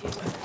que